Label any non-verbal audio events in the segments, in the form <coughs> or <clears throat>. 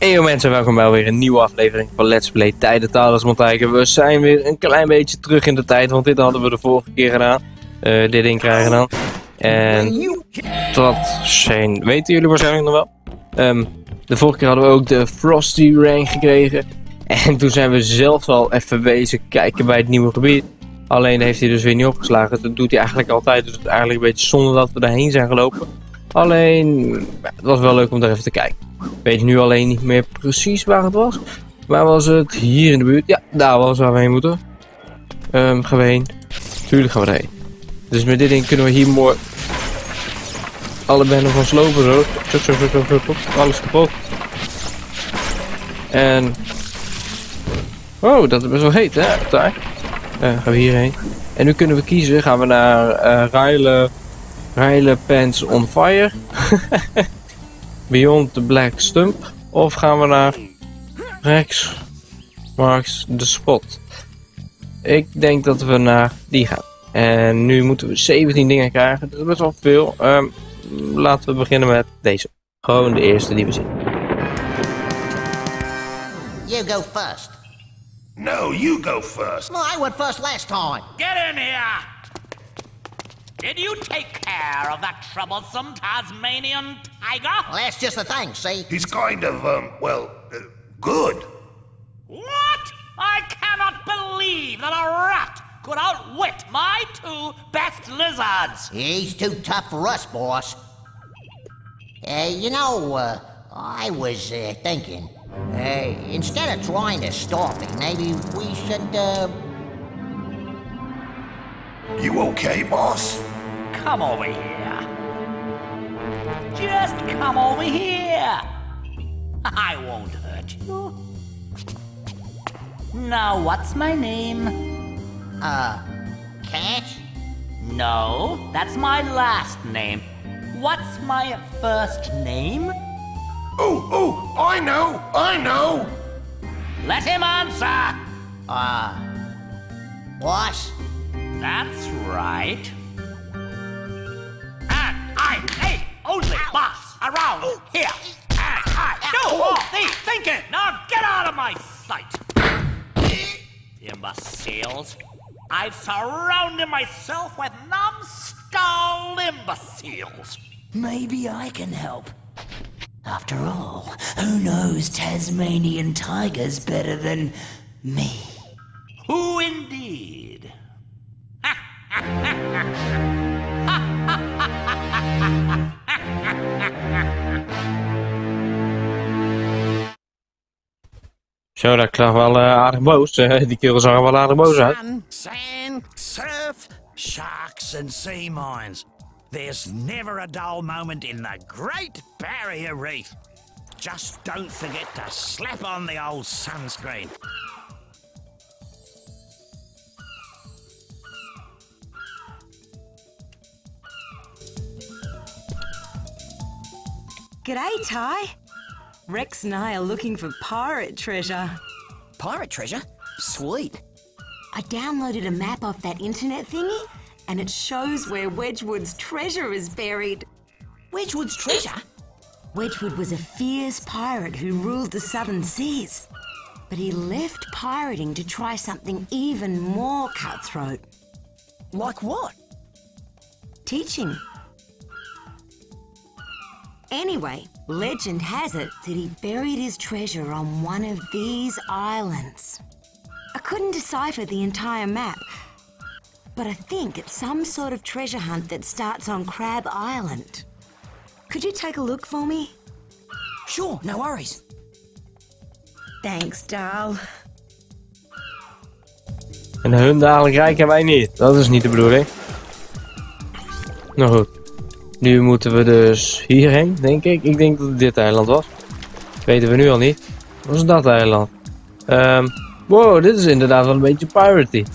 Hey yo mensen, welkom bij weer een nieuwe aflevering van Let's Play Tijden Talers Montijken. We zijn weer een klein beetje terug in de tijd, want dit hadden we de vorige keer gedaan. Uh, dit ding krijgen dan. En dat zijn, weten jullie waarschijnlijk nog wel. Um, de vorige keer hadden we ook de Frosty Rank gekregen. En toen zijn we zelf al even wezen kijken bij het nieuwe gebied. Alleen heeft hij dus weer niet opgeslagen. Dat doet hij eigenlijk altijd. Dus het eigenlijk een beetje zonde dat we daarheen zijn gelopen. Alleen, het was wel leuk om daar even te kijken. Weet nu alleen niet meer precies waar het was. Waar was het? Hier in de buurt. Ja, daar was waar we heen moeten. Um, we heen? Tuurlijk gaan we erheen. Dus met dit ding kunnen we hier mooi... Alle benden van slopen zo. Alles kapot. En... Oh, dat is best wel heet, hè? Daar. Uh, gaan we hierheen. En nu kunnen we kiezen. Gaan we naar uh, Ruilen... Ruilen Pants on Fire. <laughs> Beyond the Black Stump? Of gaan we naar Rex Marks the Spot? Ik denk dat we naar die gaan. En nu moeten we 17 dingen krijgen. Dat is best wel veel. Um, laten we beginnen met deze. Gewoon de eerste die we zien. You go first. No, you go first. Well, I went first last time. Get in here! Did you take care of that troublesome Tasmanian tiger? Well, that's just the thing, see? He's kind of, um, well, uh, good. What? I cannot believe that a rat could outwit my two best lizards. He's too tough for us, boss. Uh, you know, uh, I was uh, thinking, uh, instead of trying to stop him, maybe we should, uh, You okay, boss? Come over here. Just come over here. <laughs> I won't hurt you. Now, what's my name? uh, Cash? No, that's my last name. What's my first name? Oh, oh, I know, I know. Let him answer. Uh, boss? That's right. And I ain't only boss around here. And I do all the thinking. Now get out of my sight. Imbeciles. I've surrounded myself with numbskull imbeciles. Maybe I can help. After all, who knows Tasmanian tigers better than me? Who indeed? Zo, dat klag wel uh, aardig boos. Uh, die kerel zag er wel aardig boos uit. Sun, sand, surf, sharks and sea mines. There's never a dull moment in the Great Barrier Reef. Just don't forget to slap on the old sunscreen. G'day, Ty. Rex and I are looking for pirate treasure. Pirate treasure? Sweet. I downloaded a map off that internet thingy, and it shows where Wedgwood's treasure is buried. Wedgwood's treasure? Wedgwood was a fierce pirate who ruled the southern seas. But he left pirating to try something even more cutthroat Like what? teaching. Anyway, legend has it that he buried his treasure on one of these islands. I couldn't decipher the entire map, but I think it's some sort of treasure hunt that starts on Crab Island. Could you take a look for me? Sure, no worries. Thanks, Darl. En hun dadelijk rijk en wij niet. Dat is niet de bedoeling. Nou goed. Nu moeten we dus hierheen, denk ik. Ik denk dat het dit eiland was. Weten we nu al niet. Wat is dat eiland? Ehm wow, dit is inderdaad wel een beetje piratey.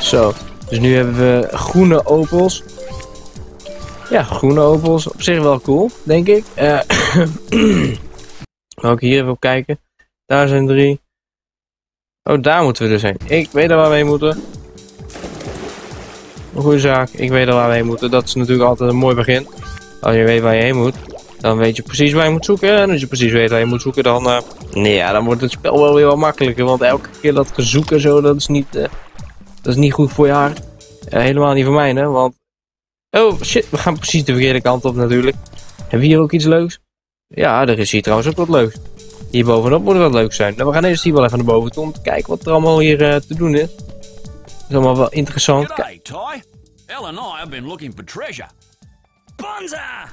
Zo. Dus nu hebben we groene opels. Ja, groene opels. Op zich wel cool, denk ik. Eh <coughs> ook hier even op kijken. Daar zijn drie. Oh, daar moeten we dus heen. Ik weet er waar we heen moeten. Een goede zaak. Ik weet er waar we heen moeten. Dat is natuurlijk altijd een mooi begin. Als je weet waar je heen moet. Dan weet je precies waar je moet zoeken. En als je precies weet waar je moet zoeken, dan, eh, nee, ja, dan wordt het spel wel weer wat makkelijker. Want elke keer dat gezoek en zo, dat is niet, eh, dat is niet goed voor je. Eh, helemaal niet voor mij, hè. Want, oh shit, we gaan precies de verkeerde kant op natuurlijk. Hebben we hier ook iets leuks? Ja, er is hier trouwens ook wat leuks. Hier bovenop moet er wat leuks zijn. Nou, we gaan eerst hier wel even naar boven toe om te kijken wat er allemaal hier te doen is. Dat is allemaal wel interessant. G'day, Ty. Elle and I have been looking for treasure. Bonza!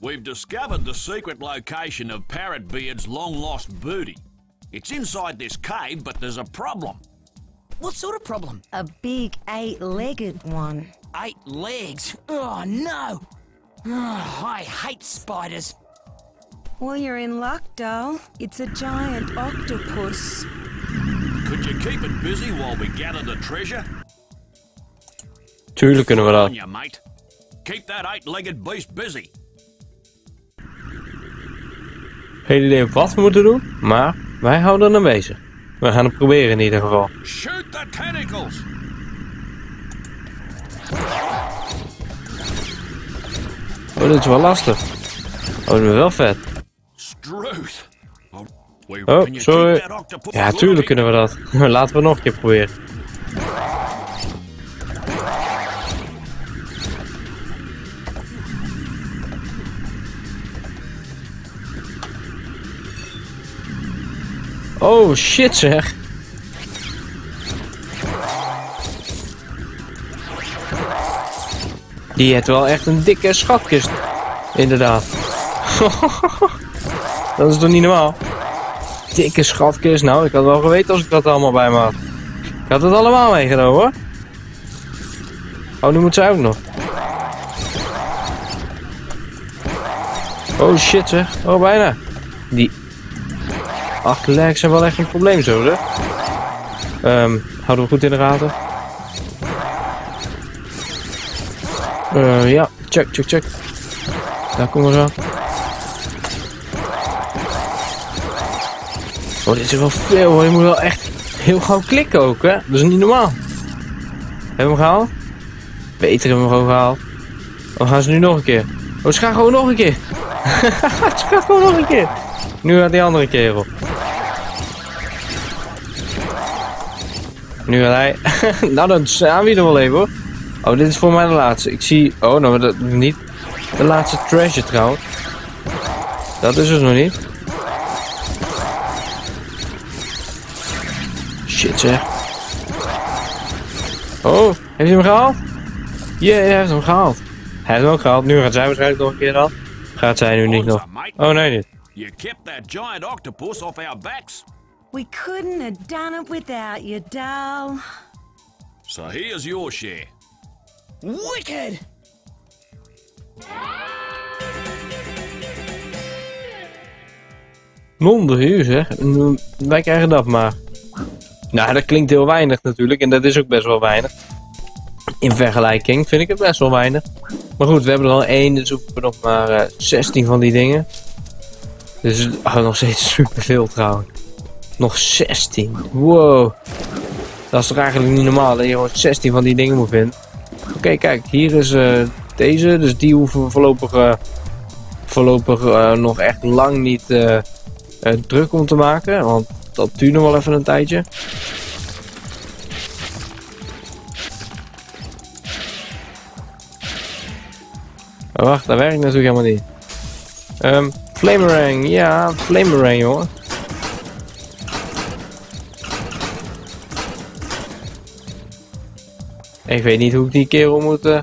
We've discovered the secret location of Parrotbeard's long lost booty. It's inside this cave, but there's a problem. What sort of problem? A big eight-legged one. Eight legs. Oh, no! Oh, I hate spiders. Well, you're in luck, doll. It's a giant octopus. Could you keep it busy while we gather the treasure? tuurlijk kunnen we dat. Keep that eight-legged beast busy. Geen idee wat we moeten doen, maar wij houden aan bezig. We gaan het proberen in ieder geval. Shoot the tentacles! Oh, dit is wel lastig. Oh, dat is wel vet. Struth. Oh, sorry. Ja, tuurlijk kunnen we dat. <laughs> Laten we nog een keer proberen. Oh shit zeg. Die heeft wel echt een dikke schatkist. Inderdaad. <laughs> Dat is toch niet normaal? Dikke schatkist. Nou, ik had wel geweten als ik dat allemaal bij me had. Ik had het allemaal meegenomen hoor. Oh, nu moet zij ook nog. Oh shit zeg. Oh, bijna. Die achterlijks zijn wel echt een probleem zo, hè? Ehm, houden we goed in de gaten. Eh, ja, check, check, check. Daar komen we zo. Oh, dit is wel veel hoor. Je moet wel echt heel gauw klikken ook, hè? Dat is niet normaal. Hebben we hem gehaald? Peter hebben we hem gewoon gehaald. Oh, gaan ze nu nog een keer? Oh, ze gaan gewoon nog een keer. <laughs> ze gaat gewoon nog een keer. Nu gaat die andere kerel. Nu gaat hij. <laughs> nou, dan staan we er wel even hoor. Oh, dit is voor mij de laatste. Ik zie... Oh, nou, dat niet. De laatste treasure trouwens. Dat is dus nog niet. Shit zeg. Oh, heeft hij hem gehaald? Ja, hij heeft hem gehaald. Hij heeft hem ook gehaald. Nu gaat zij waarschijnlijk nog een keer dan. Gaat zij nu niet nog. Oh nee, niet. You kept that giant octopus off our backs. We couldn't have done it without you, doll. So here's your share. Wicked! Non uur zeg. En Wij krijgen dat maar. Nou, dat klinkt heel weinig natuurlijk. En dat is ook best wel weinig. In vergelijking vind ik het best wel weinig. Maar goed, we hebben er al één. Dus hoeven we nog maar eh, 16 van die dingen. Dus oh, nog steeds <laughs> superveel trouwens. Nog 16. Wow. Dat is toch eigenlijk niet normaal dat je gewoon 16 van die dingen moet vinden. Oké, kijk. Hier is eh, deze. Dus die hoeven we voorlopig, eh, voorlopig eh, nog echt lang niet... eh, eh, druk om te maken, want dat duurt nog wel even een tijdje. Oh, wacht, dat werkt natuurlijk helemaal niet. Ehm, Flamerang, ja, Flamerang, jongen. Ik weet niet hoe ik die kerel moet... eh,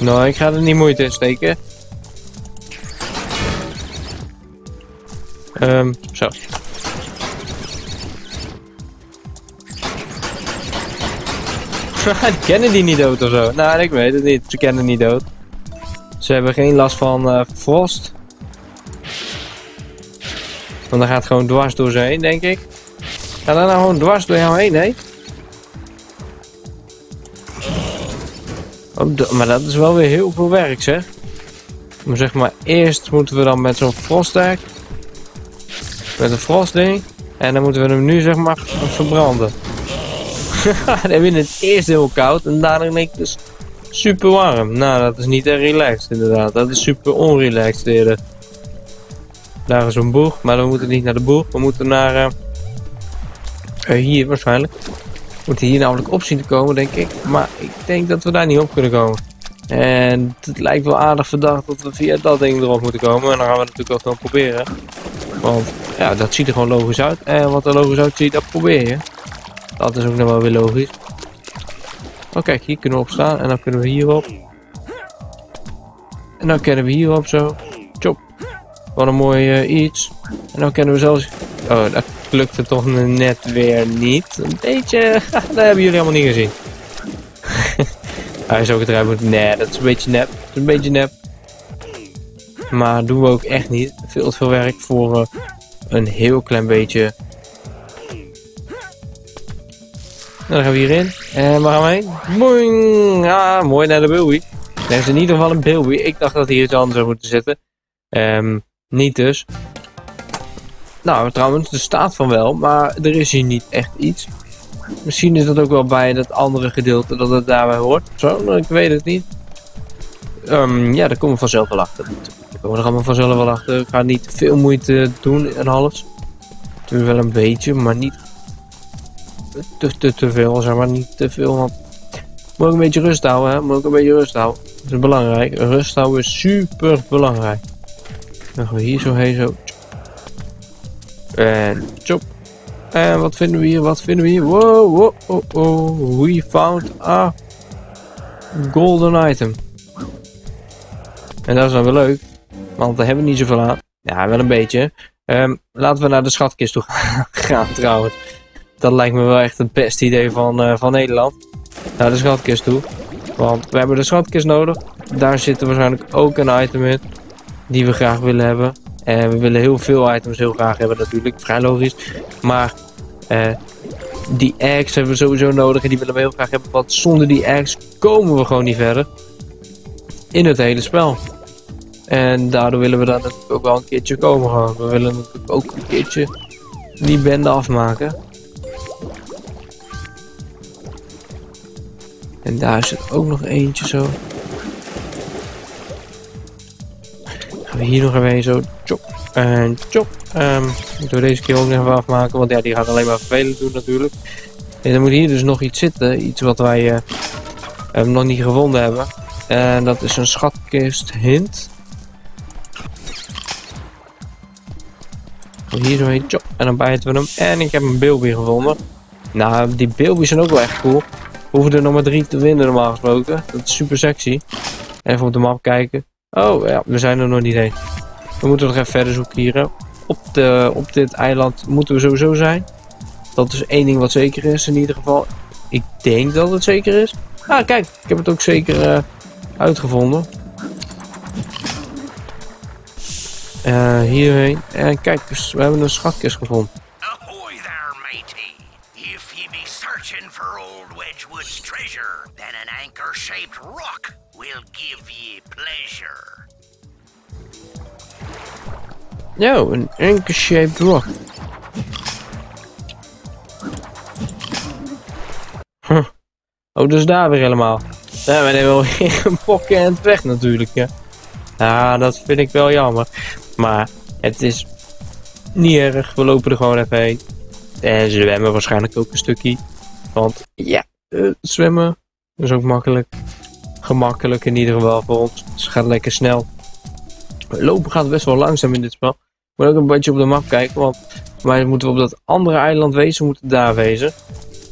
Nou, ik ga er niet moeite in steken. Ehm, zo. <laughs> kennen die niet dood of zo. Nou, ik weet het niet. Ze kennen niet dood. Ze hebben geen last van eh, frost. Want dan gaat gewoon dwars door ze heen, denk ik. Ga dan nou gewoon dwars door jou heen, hè? Oh, maar dat is wel weer heel veel werk, zeg. Maar zeg maar, eerst moeten we dan met zo'n frostdek. Met een frostding. En dan moeten we hem nu zeg maar verbranden. <laughs> dan heb je het eerst heel koud en daarna denk ik dus Super warm. Nou, dat is niet relaxed inderdaad. Dat is super onrelaxed eerder. Daar is een boeg, maar we moeten niet naar de boeg. We moeten naar... eh, eh, hier waarschijnlijk. We moeten hier namelijk op zien te komen, denk ik. Maar ik denk dat we daar niet op kunnen komen. En het lijkt wel aardig verdacht dat we via dat ding erop moeten komen. En dan gaan we natuurlijk ook gewoon proberen. Want ja, dat ziet er gewoon logisch uit. En wat er logisch uitziet, dat probeer je. Dat is ook nog wel weer logisch. Oh kijk, hier kunnen we op staan. En dan kunnen we hierop. En dan kunnen we hierop zo. Chop. Wat een mooi eh, iets. En dan kunnen we zelfs... Oh, dat lukte toch net weer niet. Een beetje... <laughs> dat hebben jullie allemaal niet gezien. <laughs> Hij is ook het rijden moet... Nee, dat is een beetje nep. Dat is een beetje nep. Maar doen we ook echt niet. Veel te veel werk voor eh, een heel klein beetje. Nou, dan gaan we hierin. En waar gaan we heen? Boing! Ja, mooi naar de Bilby. Er is in ieder geval een Bilby. Ik dacht dat hier iets anders zou moeten zitten. Ehm, niet dus. Nou, trouwens, er staat van wel, maar er is hier niet echt iets. Misschien is dat ook wel bij dat andere gedeelte dat het daarbij hoort. Zo, ik weet het niet. Ehm, ja, daar komen we vanzelf wel achter. Daar komen we er allemaal vanzelf wel achter. Ik ga niet veel moeite doen en alles. Doe wel een beetje, maar niet te, te, te veel, zeg maar. Niet te veel, want moet ook een beetje rust houden, hè. Moet ook een beetje rust houden. Dat is belangrijk. Rust houden is super belangrijk. Dan gaan we hier zo heen, zo. En chop. En wat vinden we hier? Wat vinden we hier? Wow, wow, oh, oh. We found a golden item. En dat is dan wel leuk. Want daar hebben we niet zoveel aan. Ja, wel een beetje. Ehm, laten we naar de schatkist toe <laughs> gaan trouwens. Dat lijkt me wel echt het beste idee van, eh, van Nederland. Naar de schatkist toe. Want we hebben de schatkist nodig. Daar zit er waarschijnlijk ook een item in. Die we graag willen hebben. En we willen heel veel items heel graag hebben natuurlijk. Vrij logisch. Maar eh, die eggs hebben we sowieso nodig. En die willen we heel graag hebben. Want zonder die eggs komen we gewoon niet verder. In het hele spel. En daardoor willen we daar natuurlijk ook wel een keertje komen gewoon. We willen natuurlijk ook een keertje die bende afmaken. En daar zit ook nog eentje zo. Gaan we hier nog even zo. Chop. En chop. Um, moeten we deze keer ook nog even afmaken. Want ja, die gaat alleen maar vervelend doen natuurlijk. En dan moet hier dus nog iets zitten. Iets wat wij uh, nog niet gevonden hebben. En dat is een schatkist hint. Hier zo heen. En dan bijten we hem. En ik heb een bilby gevonden. Nou, die bilby's zijn ook wel echt cool. We hoeven er nog maar drie te winnen normaal gesproken. Dat is super sexy. Even op de map kijken. Oh ja, we zijn er nog niet heen. We moeten nog even verder zoeken hier. Op, de, op dit eiland moeten we sowieso zijn. Dat is één ding wat zeker is in ieder geval. Ik denk dat het zeker is. Ah kijk, ik heb het ook zeker uh, uitgevonden. Uh, hierheen. En kijk, dus we hebben een schatkist gevonden. Ahoy there, matey. If ye be searching for old Wedgwood's treasure, then an anchor-shaped rock will give ye pleasure. Yo, een anchor-shaped rock. Huh. Oh, dus daar weer helemaal. Ja, we nemen wel <laughs> weer een pokken en het weg natuurlijk, ja. Ja, dat vind ik wel jammer. Maar het is niet erg. We lopen er gewoon even heen. En zwemmen waarschijnlijk ook een stukje. Want ja, uh, zwemmen is ook makkelijk. Gemakkelijk in ieder geval voor ons. Het gaat lekker snel. Lopen gaat best wel langzaam in dit spel. Moet ook een beetje op de map kijken. Want wij moeten op dat andere eiland wezen. We moeten daar wezen.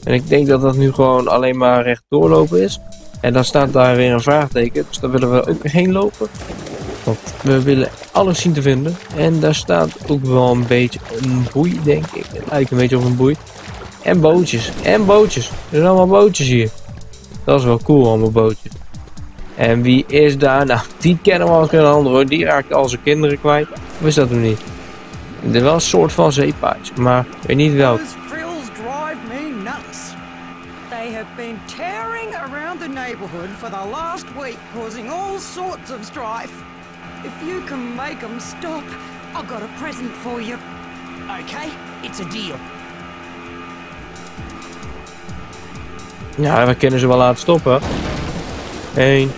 En ik denk dat dat nu gewoon alleen maar recht doorlopen is. En dan staat daar weer een vraagteken. Dus daar willen we ook heen lopen. Want we willen alles zien te vinden. En daar staat ook wel een beetje een boei, denk ik. Het lijkt een beetje op een boei. En bootjes. En bootjes. Er zijn allemaal bootjes hier. Dat is wel cool, allemaal bootjes. En wie is daar? Nou, die kennen we als geen ander hoor. Die raakt al zijn kinderen kwijt. Of is dat hem niet? Er is wel een soort van zeepaardje, maar weet niet welk. Been tearing around the neighborhood for the last week, causing all sorts of strife. If you can make them stop, I've got a present for you. Okay, it's a deal. Ja, we kunnen ze wel laten stoppen. 1.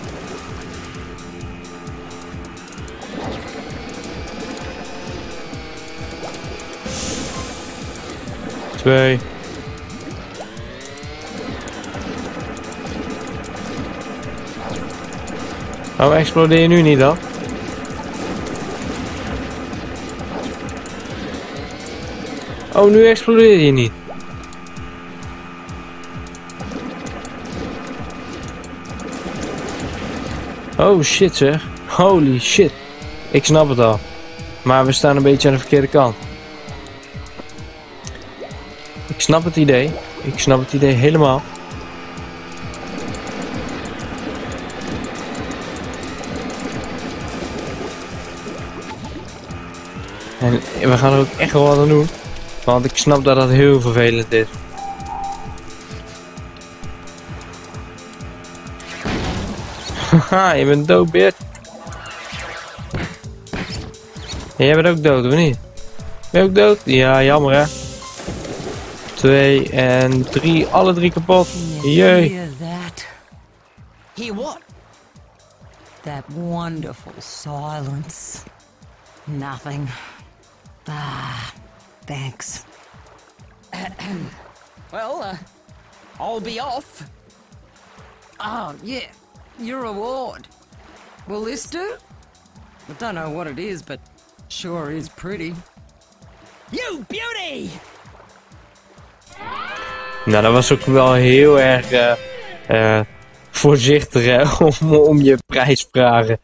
Twee. Oh, explodeer je nu niet dan? Oh, nu explodeer je niet. Oh shit zeg. Holy shit. Ik snap het al. Maar we staan een beetje aan de verkeerde kant. Ik snap het idee. Ik snap het idee helemaal. En we gaan er ook echt wel wat aan doen. Want ik snap dat dat heel vervelend is. Haha, <laughs> je bent dood, bitch. En jij bent ook dood, of niet? Ben je ook dood? Ja, jammer hè. Twee en drie, alle drie kapot. Jee. Hear what? That wonderful silence. Nothing. Ah, thanks. <clears throat> well, uh, I'll be off. Oh, yeah, your reward. Will this do? I don't know what it is, but sure is pretty. You beauty! Nou, dat was ook wel heel erg eh, eh, voorzichtig hè, <laughs> om, om je prijs vragen.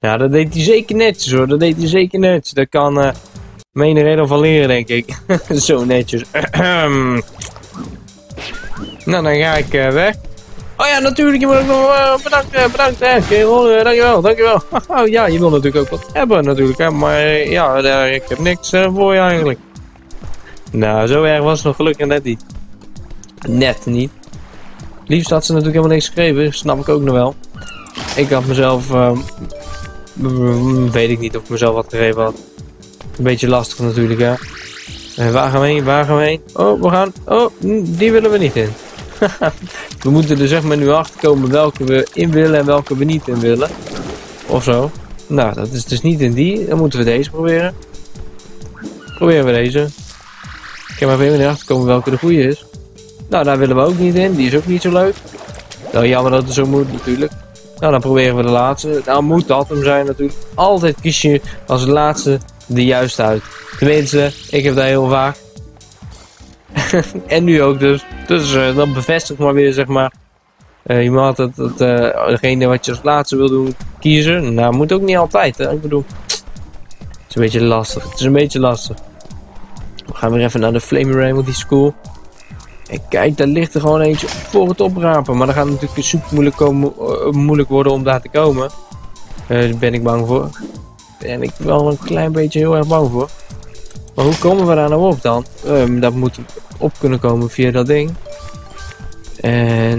Nou, dat deed hij zeker netjes hoor. Dat deed hij zeker netjes. Dat kan eh menigheden van leren, denk ik. <laughs> Zo netjes. <clears throat> nou, dan ga ik eh, weg. Oh ja, natuurlijk. Je nog eh, bedankt, eh, bedankt hè, kerel. Eh, dankjewel, dankjewel. <laughs> Oh ja, je wil natuurlijk ook wat hebben natuurlijk. Hè, maar ja, ik heb niks voor je eigenlijk. Nou, zo erg was het nog gelukkig net niet. Net niet. Liefst had ze natuurlijk helemaal niks geschreven, snap ik ook nog wel. Ik had mezelf, ehm, weet ik niet of ik mezelf wat gegeven had. Een beetje lastig natuurlijk hè. Eh, waar gaan we heen, waar gaan we heen? Oh, we gaan, oh, die willen we niet in. <laughs> we moeten er zeg maar nu achter komen welke we in willen en welke we niet in willen. Of zo. Nou, dat is dus niet in die, dan moeten we deze proberen. Proberen we deze. Ik heb maar even niet achter komen welke de goede is. Nou, daar willen we ook niet in. Die is ook niet zo leuk. Nou, jammer dat het zo moet natuurlijk. Nou, dan proberen we de laatste. Nou, moet dat hem zijn natuurlijk. Altijd kies je als laatste de juiste uit. Tenminste, ik heb dat heel vaak. <laughs> en nu ook dus. Dus eh, dat bevestigt maar weer, zeg maar. eh, je moet altijd het, eh, degene wat je als laatste wil doen, kiezen. Nou, moet ook niet altijd, hè. Ik bedoel, het is een beetje lastig. Het is een beetje lastig. We gaan weer even naar de Flame Remedy School. En kijk, daar ligt er gewoon eentje voor het oprapen. Maar dan gaat het natuurlijk super moeilijk, komen, eh, moeilijk worden om daar te komen. Eh, daar ben ik bang voor. Ben ik wel een klein beetje heel erg bang voor. Maar hoe komen we daar nou op dan? Ehm, dat moet op kunnen komen via dat ding. En...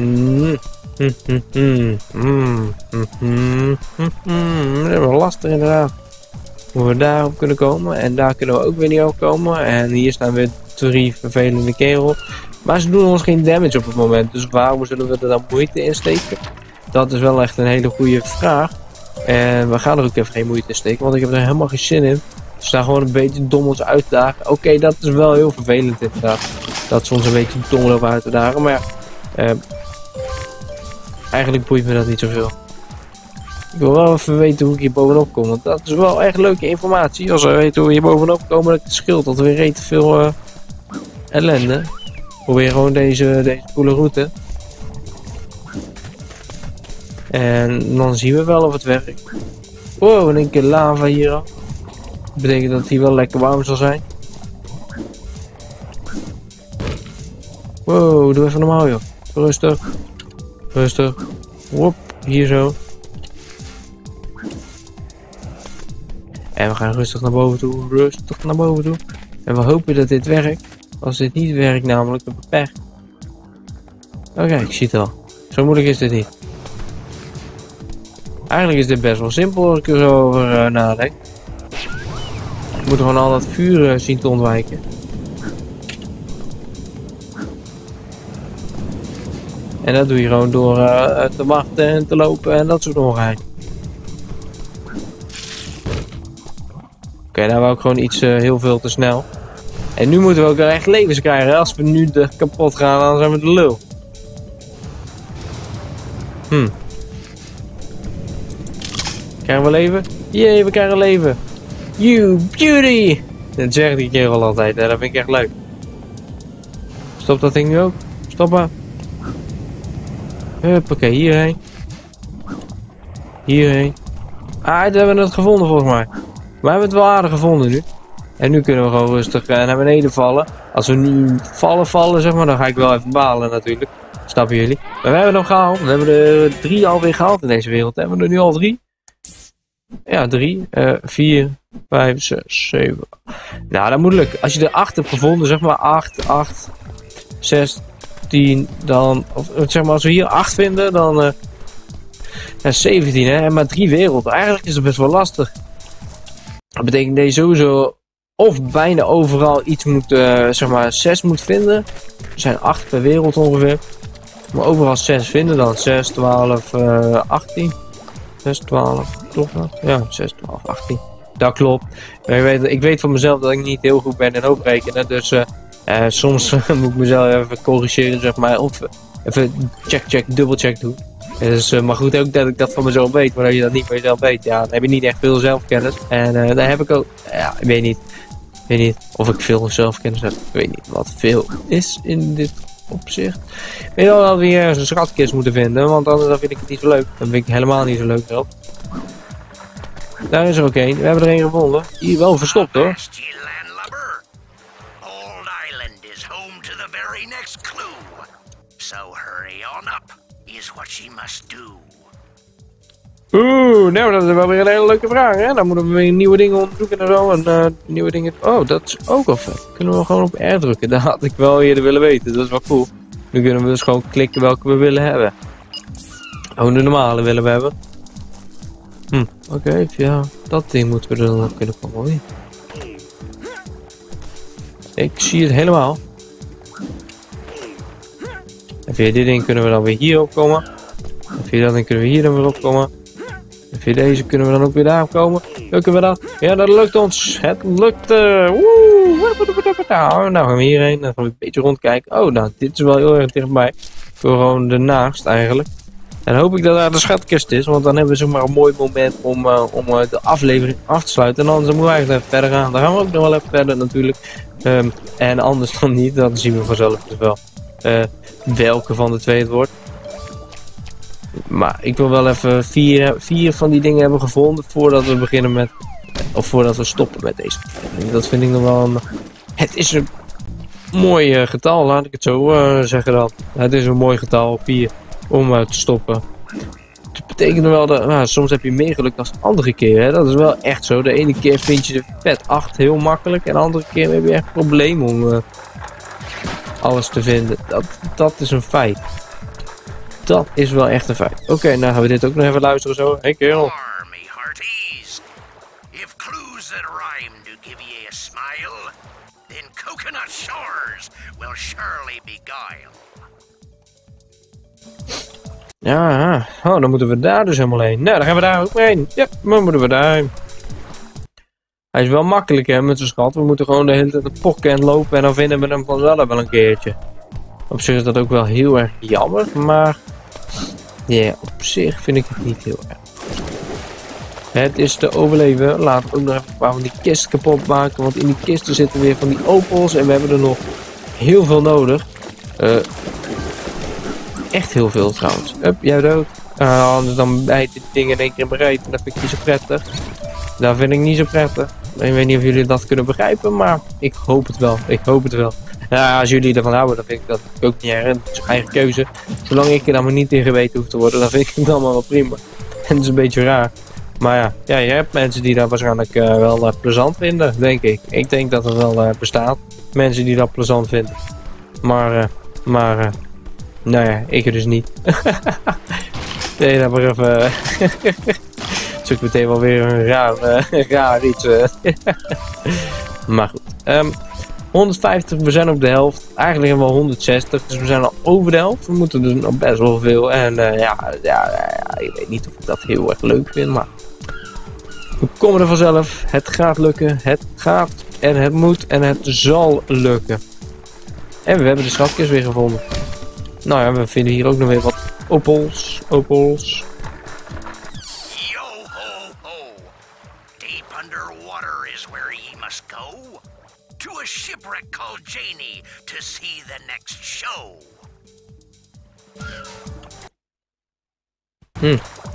hm, hm, hm, hm, hm, hm, hm, hm. Dat is wel lastig inderdaad. Hoe we daarop kunnen komen. En daar kunnen we ook weer niet op komen. En hier staan weer drie vervelende kerels. Maar ze doen ons geen damage op het moment. Dus waarom zullen we er dan moeite in steken? Dat is wel echt een hele goede vraag. En we gaan er ook even geen moeite in steken. Want ik heb er helemaal geen zin in. Ze staan gewoon een beetje dom ons uit te dagen. Oké, dat is wel heel vervelend inderdaad. Dat ze ons een beetje dom lopen uit te dagen. Maar ja, eh, eigenlijk boeit me dat niet zoveel. Ik wil wel even weten hoe ik hier bovenop kom. Want dat is wel echt leuke informatie. Als we weten hoe we hier bovenop komen, dat scheelt dat weer reet veel eh, ellende. Probeer gewoon deze, deze coole route. En dan zien we wel of het werkt. Wow, in keer lava hier al. Dat betekent dat hier wel lekker warm zal zijn. Wow, doe even normaal joh. Rustig. Rustig. Wop, hier zo. En we gaan rustig naar boven toe. Rustig naar boven toe. En we hopen dat dit werkt. Als dit niet werkt namelijk, dan pech. Oké, ik zie het al. Zo moeilijk is dit niet. Eigenlijk is dit best wel simpel als ik er zo over eh, nadenk. We moeten gewoon al dat vuur eh, zien te ontwijken. En dat doe je gewoon door eh, te wachten en te lopen en dat soort ongein. Oké, nou wou ik gewoon iets eh, heel veel te snel. En nu moeten we ook wel echt levens krijgen. Als we nu de kapot gaan, dan zijn we de lul. Hm. Krijgen we leven? Jee, we krijgen leven. You beauty! Dat zegt die kerel altijd, hè? dat vind ik echt leuk. Stop dat ding nu ook. Stop maar. Huppakee, hierheen. Hierheen. Ah, we hebben het gevonden volgens mij. We hebben het wel gevonden nu. En nu kunnen we gewoon rustig eh, naar beneden vallen. Als we nu vallen, vallen zeg maar, dan ga ik wel even balen natuurlijk. Snappen jullie? Maar we hebben hem gehaald. We hebben er drie alweer gehaald in deze wereld. Hebben we er nu al drie? Ja, drie, uh, vier, vijf, zes, zeven. Nou, dat moet lukken. Als je er acht hebt gevonden, zeg maar acht, acht, zes, tien, dan... Of zeg maar, als we hier acht vinden, dan... Uh, ja, 17 hè, en maar drie werelden. Eigenlijk is het best wel lastig. Dat betekent dat je sowieso of bijna overal iets moet, uh, zeg maar, 6 moet vinden. Er zijn 8 per wereld ongeveer. Maar overal 6 vinden dan. 6, 12, uh, 18. 6, 12, klopt dat? Ja, 6, 12, 18. Dat klopt. Ik weet, ik weet van mezelf dat ik niet heel goed ben in hoofdrekenen. Dus uh, soms <laughs> moet ik mezelf even corrigeren, zeg maar. Of even check, check, dubbel check doen. Dus, uh, maar goed ook dat ik dat van mezelf weet. Maar als je dat niet van jezelf weet, ja, dan heb je niet echt veel zelfkennis. En uh, daar heb ik ook, ja, ik weet niet. Ik weet niet of ik veel zelfkennis heb. Ik weet niet wat veel is in dit opzicht. Ik weet wel dat we hier een schatkist moeten vinden. Want anders vind ik het niet zo leuk. Dan vind ik helemaal niet zo leuk. Daar is er ook één. We hebben er één gevonden. Hier wel verstopt hoor. What she must do. Oeh, nou dat is wel weer een hele leuke vraag hè. Dan moeten we weer nieuwe dingen onderzoeken en zo. En uh, nieuwe dingen... Oh, dat is ook al vet. Kunnen we gewoon op R drukken. <laughs> Dat had ik wel eerder willen weten. Dat is wel cool. Nu kunnen we dus gewoon klikken welke we willen hebben. Oh, de normale willen we hebben. Hm, oké. Ja, dat ding moeten we er dan op kunnen komen. Ik zie het helemaal. Via dit ding kunnen we dan weer hier opkomen. En via dat ding kunnen we hier dan weer opkomen. En via deze kunnen we dan ook weer daar komen. Lukken we dat? Ja, dat lukt ons. Het lukt. Nou, nou gaan we hierheen. Dan gaan we een beetje rondkijken. Oh, nou, dit is wel heel erg dichtbij. Gewoon ernaast eigenlijk. En hoop ik dat daar de schatkist is. Want dan hebben we zeg maar een mooi moment om, uh, om uh, de aflevering af te sluiten. En anders moeten we eigenlijk even verder gaan. Dan gaan we ook nog wel even verder natuurlijk. Um, en anders dan niet. Dan zien we vanzelf dus wel. Uh, welke van de twee het wordt. Maar ik wil wel even vier, vier van die dingen hebben gevonden voordat we beginnen met... Of voordat we stoppen met deze. Dat vind ik nog wel een... Het is een mooi uh, getal, laat ik het zo uh, zeggen dan. Het is een mooi getal, vier, om te stoppen. Dat betekent wel dat nou, soms heb je meer geluk dan de andere keer. Hè? Dat is wel echt zo. De ene keer vind je de vet 8 heel makkelijk. En de andere keer heb je echt problemen om alles te vinden. Dat, dat is een feit. Dat is wel echt een feit. Oké, okay, nou gaan we dit ook nog even luisteren zo. Hey, kerel. Ja, oh, dan moeten we daar dus helemaal heen. Nou, dan gaan we daar ook heen. Ja, dan moeten we daar heen. Hij is wel makkelijk hè, met zijn schat. We moeten gewoon de hele tijd pokken en lopen en dan vinden we hem vanzelf wel een keertje. Op zich is dat ook wel heel erg jammer, maar ja, op zich vind ik het niet heel erg. Het is te overleven. Laten we ook nog even een paar van die kisten kapot maken, want in die kisten zitten weer van die opels en we hebben er nog heel veel nodig. Uh, echt heel veel trouwens. Up, jij dood. Uh, anders dan bijt dit ding in één keer bereid en dat vind ik niet zo prettig. Dat vind ik niet zo prettig. Ik weet niet of jullie dat kunnen begrijpen, maar ik hoop het wel. Ik hoop het wel. Ja, als jullie ervan houden, dan vind ik dat ook niet erg. Het is eigen keuze. Zolang ik er dan maar niet in geweten hoef te worden, dan vind ik het allemaal wel prima. En <laughs> het is een beetje raar. Maar ja, ja je hebt mensen die dat waarschijnlijk uh, wel uh, plezant vinden, denk ik. Ik denk dat het wel uh, bestaat. Mensen die dat plezant vinden. Maar, maar, nou ja, ik dus niet. <laughs> nee, dat maar even... <laughs> Het meteen wel weer een raar, <laughs> raar iets. <laughs> maar goed. Um, 150, we zijn op de helft. Eigenlijk hebben we 160, dus we zijn al over de helft. We moeten dus nog best wel veel. En eh, ja, ja, ja, ik weet niet of ik dat heel erg leuk vind, maar... We komen er vanzelf. Het gaat lukken. Het gaat en het moet en het zal lukken. En we hebben de schatkist weer gevonden. Nou ja, we vinden hier ook nog weer wat opals. Opals.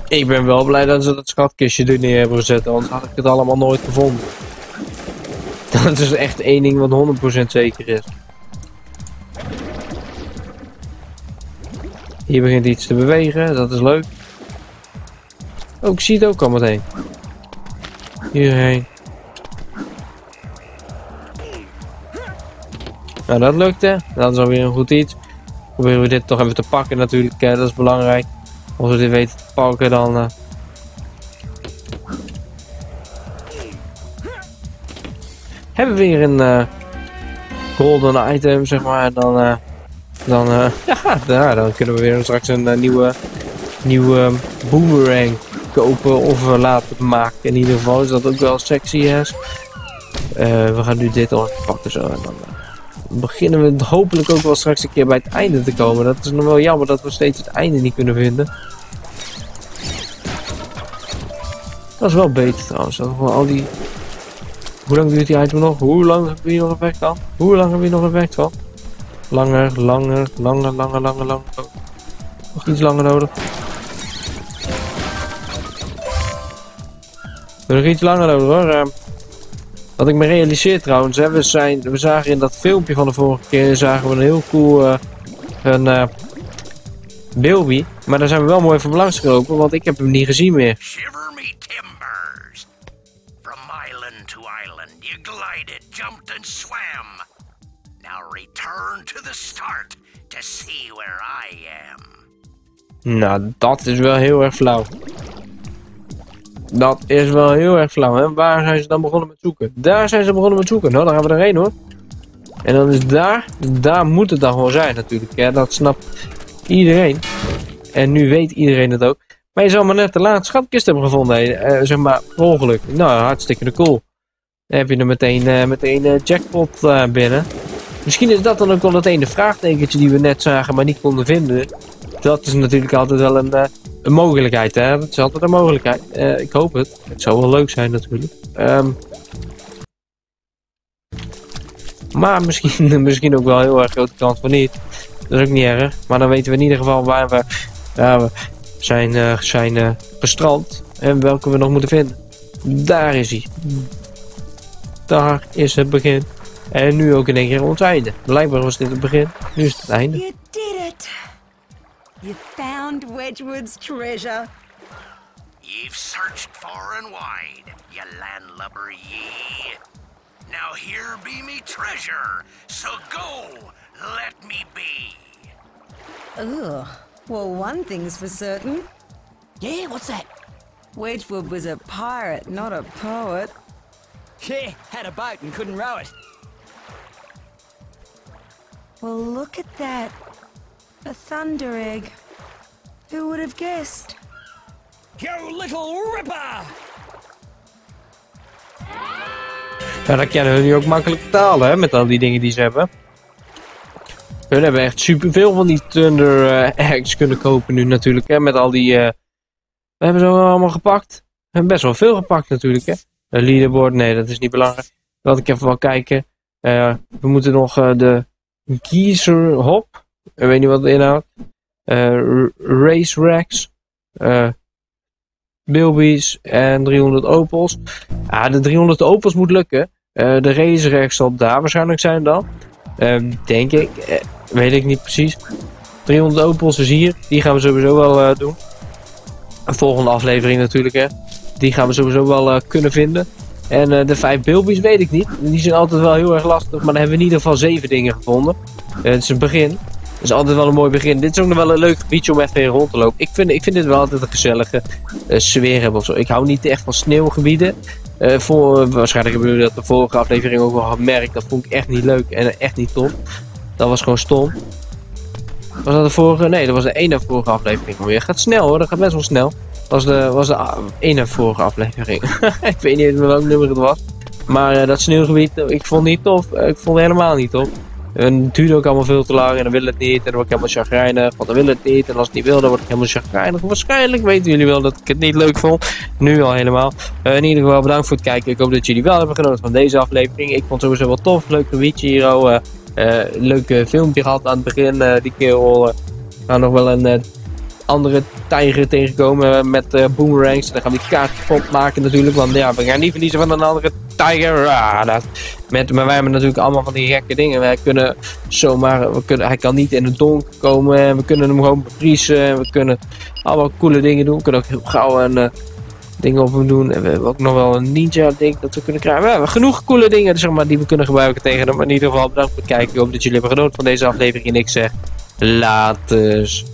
Ik ben wel blij dat ze dat schatkistje er neer hebben gezet, anders had ik het allemaal nooit gevonden. <laughs> Dat is echt één ding wat 100% zeker is. Hier begint iets te bewegen, dat is leuk. Oh, ik zie het ook al meteen. Hierheen. Nou, dat lukte. Dat is alweer een goed iets. Proberen we dit toch even te pakken natuurlijk, dat is belangrijk. Als we dit weten te pakken, dan... eh, Hebben we weer een eh, golden item, zeg maar. Dan, eh, dan, <laughs> ja, dan kunnen we weer straks een nieuwe, nieuwe boomerang kopen of laten maken. In ieder geval is dat ook wel sexy, is. We gaan nu dit al pakken zo. En dan beginnen we hopelijk ook wel straks een keer bij het einde te komen. Dat is nog wel jammer dat we steeds het einde niet kunnen vinden. Dat is wel beter trouwens. Gewoon al die... Hoe lang duurt die item nog? Hoe lang hebben we hier nog effect van? Hoe lang hebben we nog effect van? Langer, langer, langer, langer, langer, langer. Nog iets langer nodig. Nog iets langer nodig hoor. Wat ik me realiseer trouwens, hè, we, zijn, we zagen in dat filmpje van de vorige keer zagen we een heel cool eh, een eh Bilby. Maar daar zijn we wel mooi van langs gelopen, want ik heb hem niet gezien meer. Shiver me timbers! From island to island, you glided, jumped, and swam. Now return to the start to see where I am. Nou, dat is wel heel erg flauw. Dat is wel heel erg flauw. En waar zijn ze dan begonnen met zoeken? Daar zijn ze begonnen met zoeken. Nou, dan gaan we erheen hoor. En dan is daar, daar moet het dan gewoon zijn natuurlijk. Ja, dat snapt iedereen. En nu weet iedereen het ook. Maar je zou maar net de laatste schatkist hebben gevonden. hè. Eh, zeg maar, ongeluk. Nou, hartstikke cool. Dan heb je er meteen, eh, meteen eh, jackpot binnen. Misschien is dat dan ook wel dat ene vraagtekentje die we net zagen, maar niet konden vinden. Dat is natuurlijk altijd wel een, een mogelijkheid, hè? Dat is altijd een mogelijkheid. Eh, ik hoop het. Het zou wel leuk zijn, natuurlijk. Ehm, maar misschien, <laughs> misschien ook wel heel erg grote kans van niet. Dat is ook niet erg. Maar dan weten we in ieder geval waar we, zijn, eh, zijn eh, gestrand. En welke we nog moeten vinden. Daar is hij. Daar is het begin. En nu ook in één keer ons einde. Blijkbaar was dit het begin. Nu is het het einde. You did found Wedgwood's treasure. You've searched far and wide, you landlubber ye. Now here be me treasure, so go, let me be. Ugh. Well, one thing's for certain. Yeah, what's that? Wedgwood was a pirate, not a poet. Yeah, had a boat and couldn't row it. Well, look at that. A thunder egg. Who would have guessed? You little ripper! Ja, dat kunnen hun nu ook makkelijk betalen, hè, met al die dingen die ze hebben. Hun hebben echt superveel van die Thunder eh, Eggs kunnen kopen nu natuurlijk, hè, met al die... eh, we hebben ze allemaal gepakt. We hebben best wel veel gepakt natuurlijk, hè. Een leaderboard, nee, dat is niet belangrijk. Laat ik even wel kijken. Eh, we moeten nog eh, de Geezer Hop. Ik weet niet wat het inhoudt. Eh, Race Racks. eh Bilbies en 300 Opels. Ja, de 300 Opels moet lukken. Eh, de Race Racks zal daar waarschijnlijk zijn dan. Ehm, denk ik. Weet ik niet precies. 300 Opels is hier. Die gaan we sowieso wel doen. Een volgende aflevering natuurlijk, hè. Die gaan we sowieso wel kunnen vinden. En de vijf Bilbies weet ik niet. Die zijn altijd wel heel erg lastig. Maar dan hebben we in ieder geval zeven dingen gevonden. Het is een begin. Dat is altijd wel een mooi begin. Dit is ook nog wel een leuk gebiedje om even rond te lopen. Ik vind, ik vind dit wel altijd een gezellige eh, sfeer hebben of zo. Ik hou niet echt van sneeuwgebieden. Eh, voor, waarschijnlijk hebben jullie dat de vorige aflevering ook wel gemerkt. Dat vond ik echt niet leuk en echt niet tof. Dat was gewoon stom. Was dat de vorige? Nee, dat was de ene vorige aflevering alweer. Gaat snel hoor, dat gaat best wel snel. Was de, was de a- ene vorige aflevering. <laughs> ik weet niet welk nummer het was. Maar eh, dat sneeuwgebied, ik vond het niet tof. Ik vond het helemaal niet tof. En het duurde ook allemaal veel te lang en dan wil het niet. En dan word ik helemaal chagrijnig, want dan wil het niet. En als het niet wil, dan word ik helemaal chagrijnig. Waarschijnlijk weten jullie wel dat ik het niet leuk vond. Nu al helemaal. Eh, in ieder geval bedankt voor het kijken. Ik hoop dat jullie wel hebben genoten van deze aflevering. Ik vond het sowieso wel tof. Leuk gebiedje hier. Oh, eh, eh, leuk filmpje gehad aan het begin. die kerel. gaan nog wel een andere tijger tegenkomen met eh, boomerangs. Dan gaan we die kaart kapot maken natuurlijk. Want ja, we gaan niet verliezen van een andere tijger. Ah, met, maar wij hebben natuurlijk allemaal van die gekke dingen. Wij kunnen zomaar, we kunnen, hij kan niet in het donker komen. en We kunnen hem gewoon bevriezen. en We kunnen allemaal coole dingen doen. We kunnen ook heel gauw een, eh, dingen op hem doen. En we hebben ook nog wel een ninja ding dat we kunnen krijgen. We hebben genoeg coole dingen zeg maar, die we kunnen gebruiken tegen hem. Maar in ieder geval bedankt voor het kijken. Ik hoop dat jullie hebben genoten van deze aflevering. En ik zeg, laters.